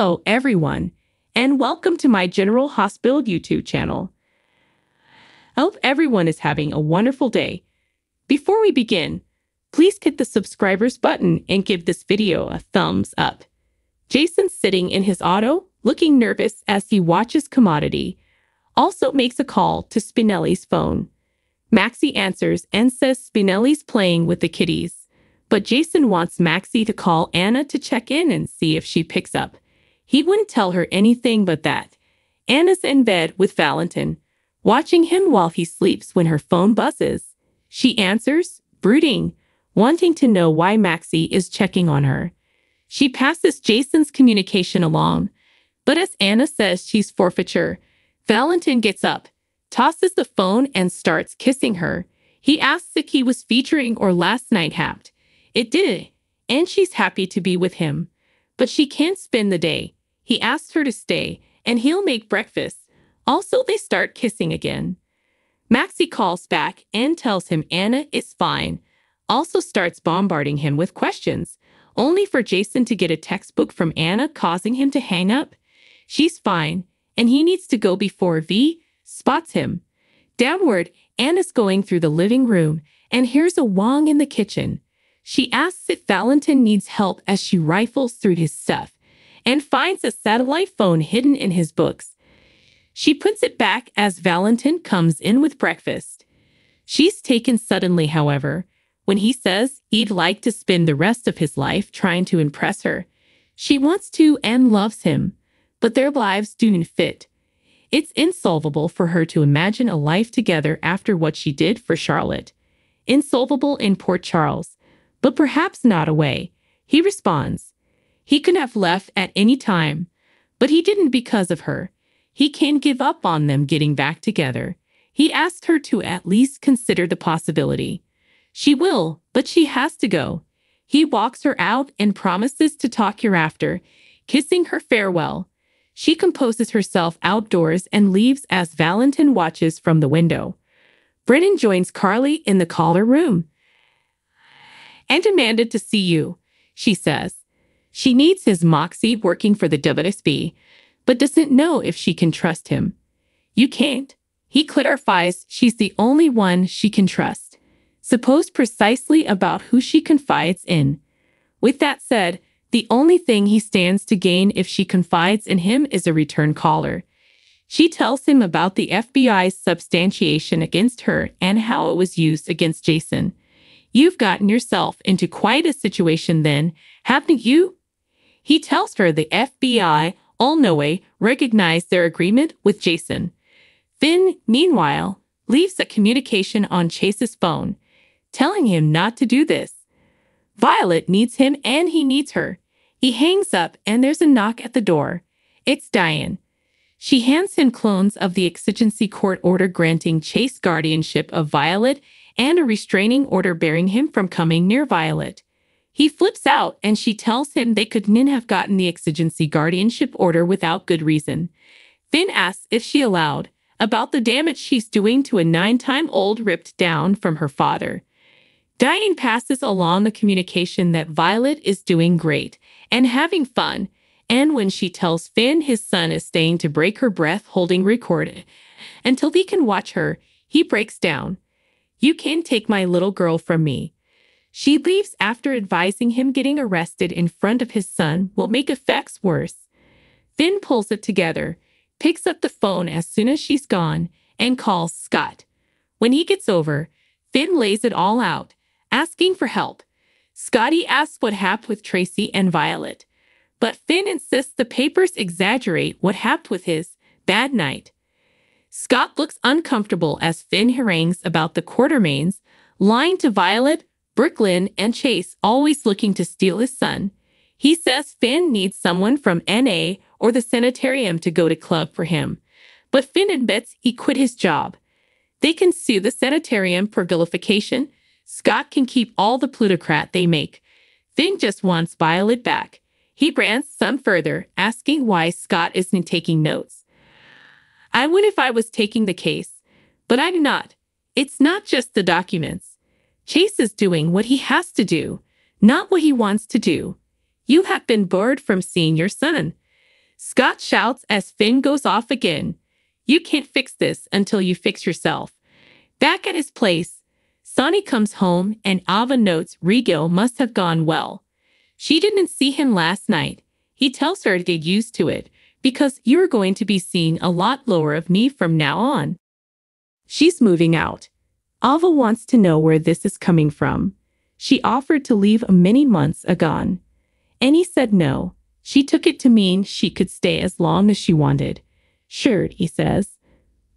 Hello, everyone, and welcome to my General Hospital YouTube channel. I hope everyone is having a wonderful day. Before we begin, please hit the subscribers button and give this video a thumbs up. Jason, sitting in his auto, looking nervous as he watches Commodity, also makes a call to Spinelli's phone. Maxie answers and says Spinelli's playing with the kitties, but Jason wants Maxie to call Anna to check in and see if she picks up. He wouldn't tell her anything but that. Anna's in bed with Valentin, watching him while he sleeps when her phone buzzes. She answers, brooding, wanting to know why Maxie is checking on her. She passes Jason's communication along, but as Anna says she's forfeiture, Valentin gets up, tosses the phone, and starts kissing her. He asks if he was featuring or last night happed. It did, and she's happy to be with him. But she can't spend the day. He asks her to stay, and he'll make breakfast. Also, they start kissing again. Maxie calls back and tells him Anna is fine, also starts bombarding him with questions, only for Jason to get a textbook from Anna causing him to hang up. She's fine, and he needs to go before V spots him. Downward, Anna's going through the living room and hears a Wong in the kitchen. She asks if Valentin needs help as she rifles through his stuff and finds a satellite phone hidden in his books. She puts it back as Valentin comes in with breakfast. She's taken suddenly, however, when he says he'd like to spend the rest of his life trying to impress her. She wants to and loves him, but their lives do not fit. It's insolvable for her to imagine a life together after what she did for Charlotte. Insolvable in Port Charles, but perhaps not away. He responds, he could have left at any time, but he didn't because of her. He can't give up on them getting back together. He asked her to at least consider the possibility. She will, but she has to go. He walks her out and promises to talk hereafter, kissing her farewell. She composes herself outdoors and leaves as Valentin watches from the window. Brennan joins Carly in the caller room and demanded to see you, she says. She needs his moxie working for the WSB, but doesn't know if she can trust him. You can't. He clarifies she's the only one she can trust. Suppose precisely about who she confides in. With that said, the only thing he stands to gain if she confides in him is a return caller. She tells him about the FBI's substantiation against her and how it was used against Jason. You've gotten yourself into quite a situation then, haven't you? He tells her the FBI, all knowing, recognized their agreement with Jason. Finn, meanwhile, leaves a communication on Chase's phone, telling him not to do this. Violet needs him and he needs her. He hangs up and there's a knock at the door. It's Diane. She hands him clones of the exigency court order granting Chase guardianship of Violet and a restraining order bearing him from coming near Violet. He flips out and she tells him they couldn't have gotten the exigency guardianship order without good reason. Finn asks if she allowed about the damage she's doing to a nine-time-old ripped down from her father. Diane passes along the communication that Violet is doing great and having fun, and when she tells Finn his son is staying to break her breath holding recorded until he can watch her, he breaks down. You can take my little girl from me. She leaves after advising him getting arrested in front of his son will make effects worse. Finn pulls it together, picks up the phone as soon as she's gone, and calls Scott. When he gets over, Finn lays it all out, asking for help. Scotty asks what happened with Tracy and Violet, but Finn insists the papers exaggerate what happened with his bad night. Scott looks uncomfortable as Finn harangues about the Quartermaines, lying to Violet Brook Lynn and Chase always looking to steal his son. He says Finn needs someone from NA or the sanitarium to go to club for him. But Finn admits he quit his job. They can sue the sanitarium for vilification. Scott can keep all the plutocrat they make. Finn just wants Violet back. He rants some further, asking why Scott isn't taking notes. I would if I was taking the case, but I'm not. It's not just the documents. Chase is doing what he has to do, not what he wants to do. You have been barred from seeing your son. Scott shouts as Finn goes off again. You can't fix this until you fix yourself. Back at his place, Sonny comes home and Ava notes Rigel must have gone well. She didn't see him last night. He tells her to get used to it because you're going to be seeing a lot lower of me from now on. She's moving out. Ava wants to know where this is coming from. She offered to leave many months agone. And he said no. She took it to mean she could stay as long as she wanted. Sure, he says.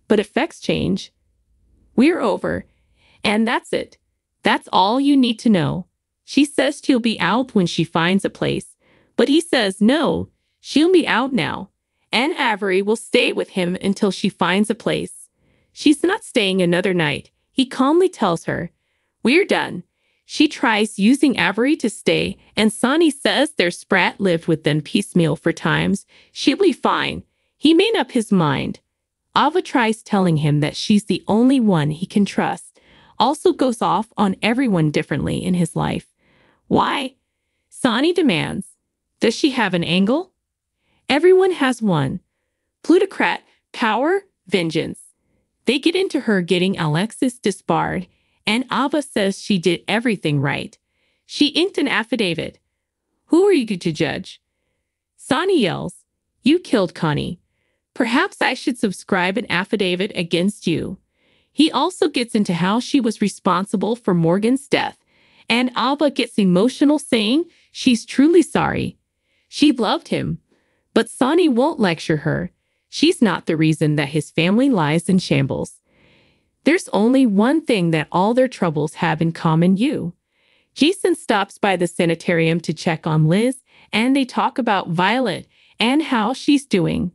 But effects change. We're over. And that's it. That's all you need to know. She says she'll be out when she finds a place. But he says no, she'll be out now. And Avery will stay with him until she finds a place. She's not staying another night. He calmly tells her, We're done. She tries using Avery to stay, and Sonny says their sprat lived with them piecemeal for times. She'll be fine. He made up his mind. Ava tries telling him that she's the only one he can trust, also goes off on everyone differently in his life. Why? Sonny demands. Does she have an angle? Everyone has one. Plutocrat, power, vengeance. They get into her getting Alexis disbarred, and Ava says she did everything right. She inked an affidavit. Who are you to judge? Sonny yells, You killed Connie. Perhaps I should subscribe an affidavit against you. He also gets into how she was responsible for Morgan's death, and Ava gets emotional saying she's truly sorry. She loved him, but Sonny won't lecture her. She's not the reason that his family lies in shambles. There's only one thing that all their troubles have in common you. Jason stops by the sanitarium to check on Liz, and they talk about Violet and how she's doing.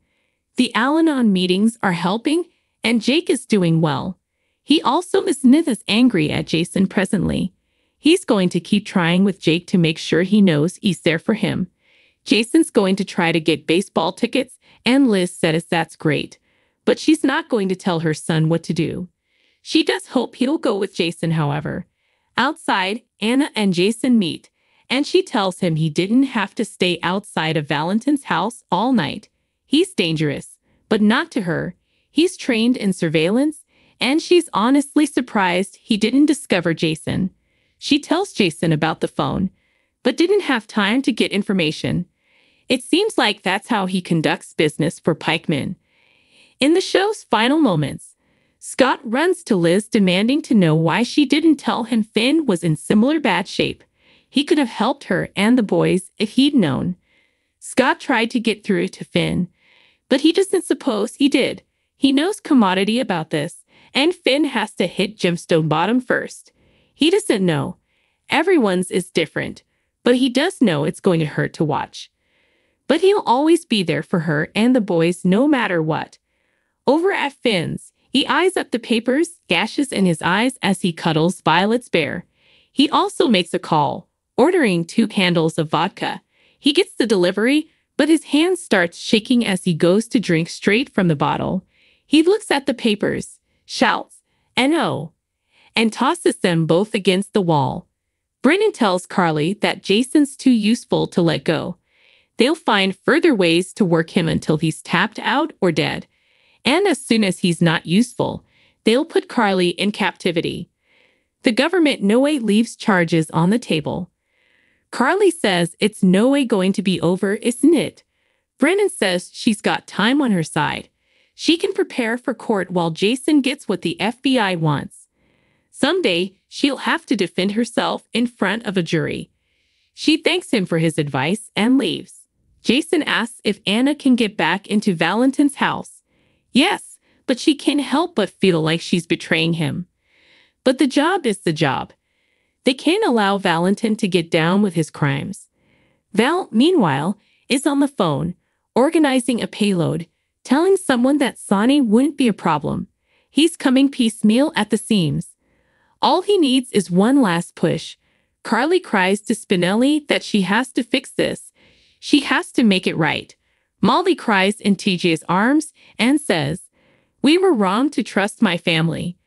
The Al Anon meetings are helping, and Jake is doing well. He also is Nithas angry at Jason presently. He's going to keep trying with Jake to make sure he knows he's there for him. Jason's going to try to get baseball tickets, and Liz says that's great. But she's not going to tell her son what to do. She does hope he'll go with Jason, however. Outside, Anna and Jason meet, and she tells him he didn't have to stay outside of Valentin's house all night. He's dangerous, but not to her. He's trained in surveillance, and she's honestly surprised he didn't discover Jason. She tells Jason about the phone, but didn't have time to get information. It seems like that's how he conducts business for Pikeman. In the show's final moments, Scott runs to Liz demanding to know why she didn't tell him Finn was in similar bad shape. He could have helped her and the boys if he'd known. Scott tried to get through to Finn, but he doesn't suppose he did. He knows commodity about this, and Finn has to hit Gemstone Bottom first. He doesn't know. Everyone's is different, but he does know it's going to hurt to watch. But he'll always be there for her and the boys no matter what. Over at Finn's, he eyes up the papers, gashes in his eyes as he cuddles Violet's bear. He also makes a call, ordering two candles of vodka. He gets the delivery, but his hand starts shaking as he goes to drink straight from the bottle. He looks at the papers, shouts, N-O, and tosses them both against the wall. Brennan tells Carly that Jason's too useful to let go. They'll find further ways to work him until he's tapped out or dead. And as soon as he's not useful, they'll put Carly in captivity. The government no way leaves charges on the table. Carly says it's no way going to be over, isn't it? Brennan says she's got time on her side. She can prepare for court while Jason gets what the FBI wants. Someday, she'll have to defend herself in front of a jury. She thanks him for his advice and leaves. Jason asks if Anna can get back into Valentin's house. Yes, but she can't help but feel like she's betraying him. But the job is the job. They can't allow Valentin to get down with his crimes. Val, meanwhile, is on the phone, organizing a payload, telling someone that Sonny wouldn't be a problem. He's coming piecemeal at the seams. All he needs is one last push. Carly cries to Spinelli that she has to fix this. She has to make it right. Molly cries in TJ's arms and says, We were wrong to trust my family.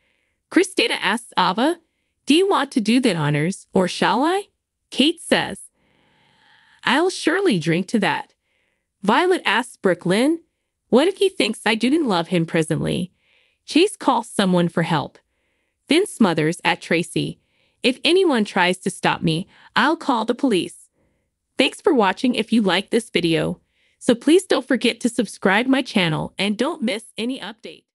Kristina asks Ava, Do you want to do that honors, or shall I? Kate says, I'll surely drink to that. Violet asks Brook Lynn, What if he thinks I didn't love him presently? Chase calls someone for help. Vince smothers at Tracy. If anyone tries to stop me, I'll call the police. Thanks for watching if you like this video. So please don't forget to subscribe my channel and don't miss any updates.